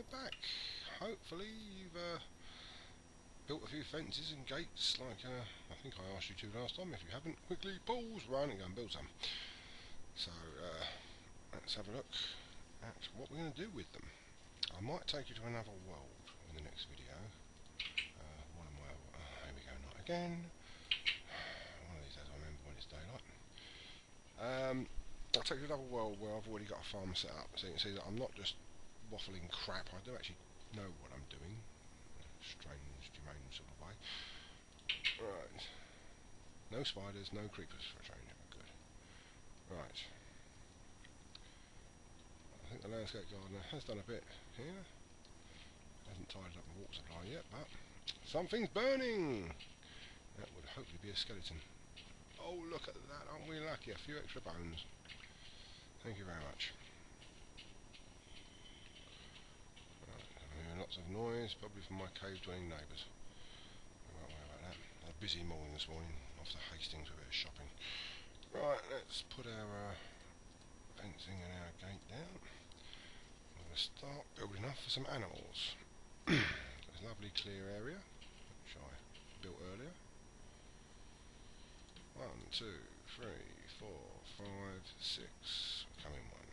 we're back. Hopefully you've uh, built a few fences and gates like uh, I think I asked you to last time. If you haven't, quickly pause, run and go and build some. So uh, let's have a look at what we're going to do with them. I might take you to another world in the next video. Uh, what am I? Uh, here we go, night again. One of these days I remember when it's daylight. Um, I'll take you to another world where I've already got a farm set up, so you can see that I'm not just waffling crap. I don't actually know what I'm doing. Strange, humane sort of way. Right. No spiders, no creepers for a change. Good. Right. I think the landscape gardener has done a bit here. Hasn't tidied up the water supply yet, but something's burning! That would hopefully be a skeleton. Oh, look at that, aren't we lucky? A few extra bones. Thank you very much. Right, I'm hearing lots of noise, probably from my cave dwelling neighbours. Worry about that. A busy morning this morning, off to Hastings with a bit of shopping. Right, let's put our uh, fencing and our gate down. We're going to start building up for some animals. There's a lovely clear area, which I built earlier. One, two, three, four, five, six. Coming one.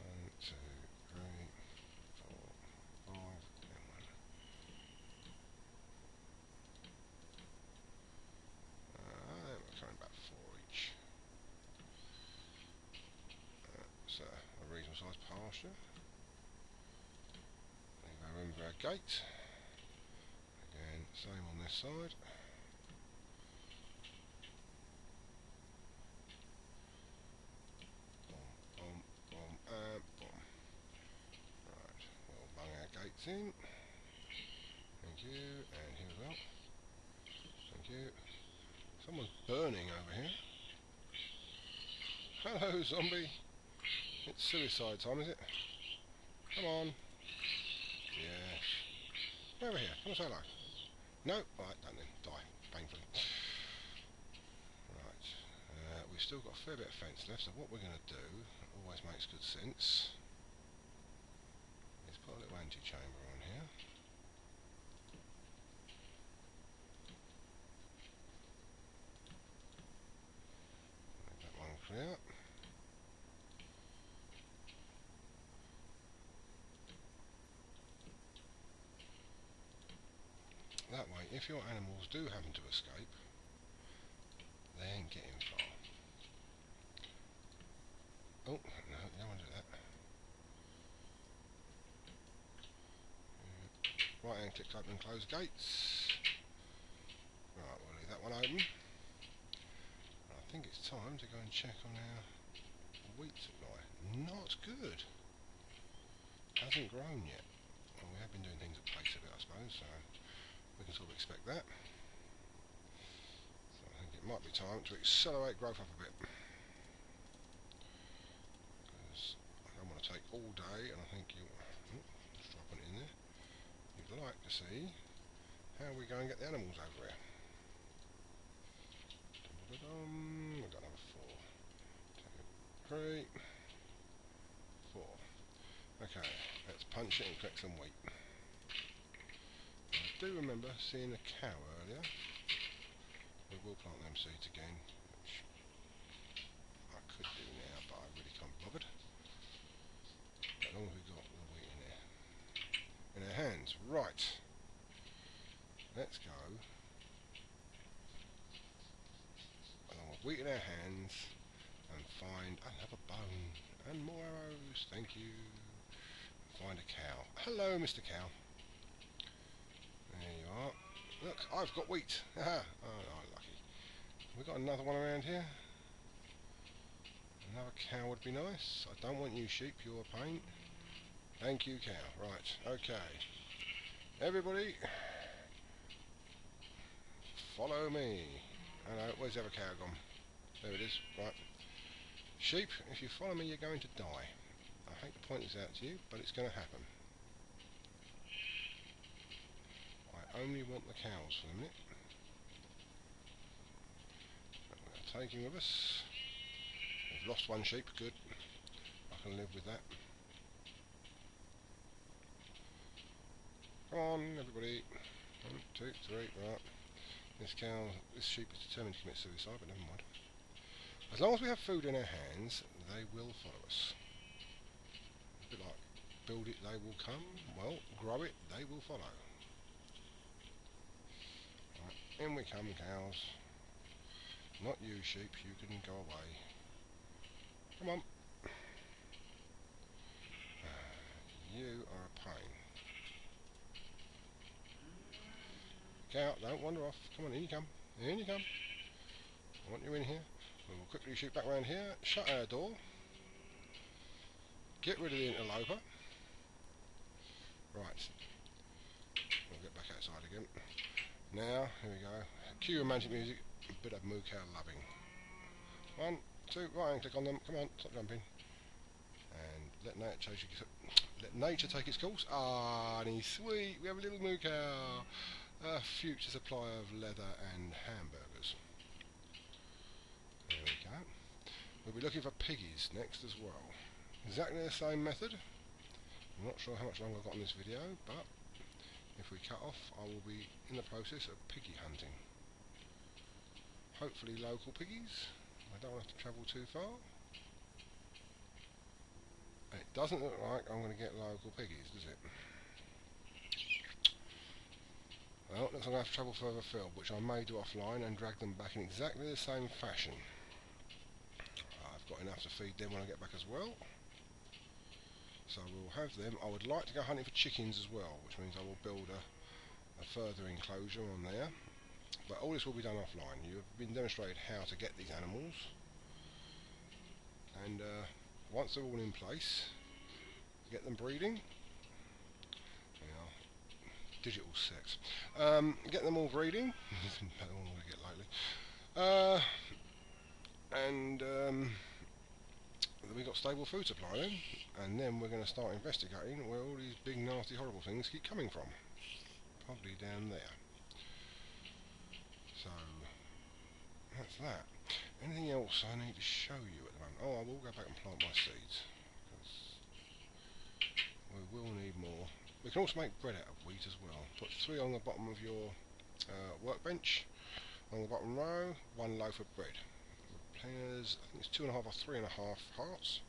One, two, three, four, five, and one. Uh, we're coming about four each. That's uh, a reasonable sized pasture. Leave our room for our gate. Again, same on this side. Boom, boom, and boom. Right, we'll bung our gates in. Thank you, and here as well. Thank you. Someone's burning over here. Hello, zombie. It's suicide time, is it? Come on. Over here. Come say hello. No? Right, done then. Die. Painfully. Right. Uh, we've still got a fair bit of fence left, so what we're going to do, always makes good sense, is put a little antechamber on here. Make that one clear. That way, if your animals do happen to escape, they ain't getting far. Oh, no, want to do that. Uh, Right hand click open and close gates. Right, we'll leave that one open. I think it's time to go and check on our wheat supply. Not good. Hasn't grown yet. Well, we have been doing things at pace a bit, I suppose, so we can sort of expect that. So I think it might be time to accelerate growth up a bit. Because I don't want to take all day, and I think you. Oh, just dropping it in there. You'd like to see how we go and get the animals over here. Dum-dum-dum. We've got another four. Two, three, four. Okay, let's punch it and collect some wheat. Do remember seeing a cow earlier. We will plant them seeds again, which I could do now, but I really can't be bothered. How long have we got the wheat in there? In our hands, right. Let's go. Along with wheat in our hands and find another bone and more arrows. Thank you. Find a cow. Hello, Mr. Cow. There you are. Look, I've got wheat. Haha. oh, oh, lucky. We got another one around here. Another cow would be nice. I don't want you sheep, you're a pain. Thank you, cow. Right, okay. Everybody, follow me. Hello, where's the other cow gone? There it is, right. Sheep, if you follow me, you're going to die. I hate to point this out to you, but it's going to happen. I only want the cows for a minute. Taking with us. We've lost one sheep, good. I can live with that. Come on, everybody. One, two, three, right. This cow, this sheep is determined to commit suicide, but never mind. As long as we have food in our hands, they will follow us. A bit like build it, they will come. Well, grow it, they will follow. In we come, cows. Not you, sheep, you can go away. Come on. You are a pain. Cow, don't wander off. Come on, in you come. In you come. I want you in here. We'll quickly shoot back round here, shut our door, get rid of the interloper. Right. We'll get back outside again. Now, here we go. Cue romantic music, a bit of moo cow loving. One, two, right and click on them. Come on, stop jumping. And let nature take, let nature take its course. Ah, and he's sweet. We have a little moo cow. A future supply of leather and hamburgers. There we go. We'll be looking for piggies next as well. Exactly the same method. I'm not sure how much longer I've got on this video, but if we cut off, I will be in the process of piggy hunting. Hopefully local piggies. I don't have to travel too far. It doesn't look like I'm going to get local piggies, does it? Well, looks like I have to travel further afield, which I may do offline and drag them back in exactly the same fashion. I've got enough to feed them when I get back as well. So we'll have them. I would like to go hunting for chickens as well, which means I will build a, a further enclosure on there. But all this will be done offline. You have been demonstrated how to get these animals. And uh, once they're all in place, get them breeding. digital sex. Um, get them all breeding. Better one to get lately. Uh, and um, we got stable food supply then, and then we're going to start investigating where all these big, nasty, horrible things keep coming from. Probably down there. So that's that. Anything else I need to show you at the moment? Oh, I will go back and plant my seeds. We will need more. We can also make bread out of wheat as well. Put three on the bottom of your uh, workbench. On the bottom row, one loaf of bread. Players, I think it's two and a half or three and a half hearts,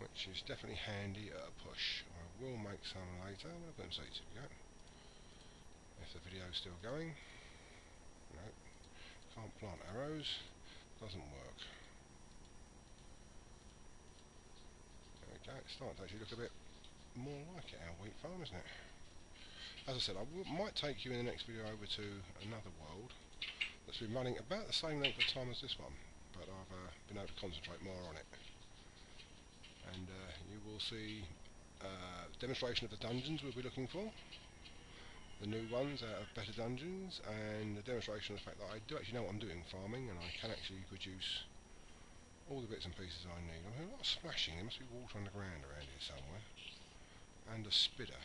which is definitely handy at a push. I will make some later. I'm going to. Here we go. If the video's still going. No, can't plant arrows. Doesn't work. There we go. It's starting to actually look a bit more like it, our wheat farm, isn't it? As I said, I might take you in the next video over to another world that's been running about the same length of time as this one, but I've uh, been able to concentrate more on it. And uh, you will see uh, demonstration of the dungeons we'll be looking for, the new ones out of better dungeons, and a demonstration of the fact that I do actually know what I'm doing farming, and I can actually produce all the bits and pieces I need. I mean, a lot of splashing, there must be water underground around here somewhere, and a spidder,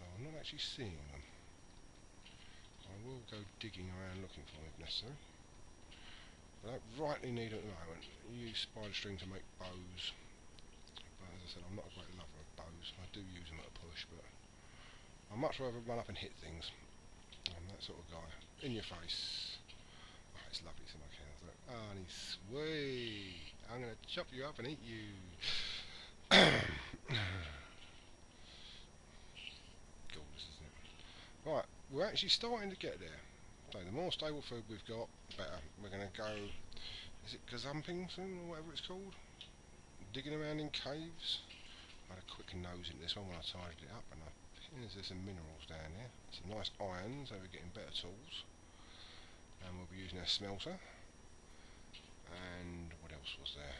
though I'm not actually seeing them. I will go digging around looking for them if necessary. I don't rightly need at the moment. I use spider string to make bows. But as I said, I'm not a great lover of bows. I do use them at a push, but I'd much rather run up and hit things. I'm that sort of guy. In your face. Oh, it's lovely to my cows. Oh, ah, and he's sweet. I'm going to chop you up and eat you. Gorgeous, isn't it? Right we're actually starting to get there. So the more stable food we've got, the better. We're going to go, is it gazumping soon, or whatever it's called? Digging around in caves. I had a quick nose into this one when I tidied it up, and I there's some minerals down here. Some nice iron, so we're getting better tools. And we'll be using a smelter. And what else was there?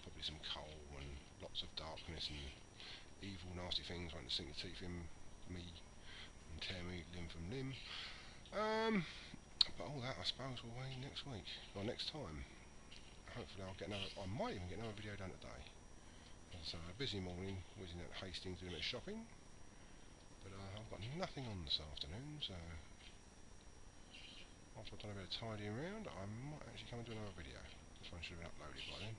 Probably some coal and lots of darkness and evil, nasty things wanting to sink your teeth in me tear me limb from limb. Um, but all that I suppose will wait next week or next time. Hopefully I'll get another. I might even get another video done today. So a busy morning, whizzing at Hastings doing a bit of shopping. But uh, I've got nothing on this afternoon, so after I've done a bit of tidying around, I might actually come and do another video. This one should have been uploaded by then.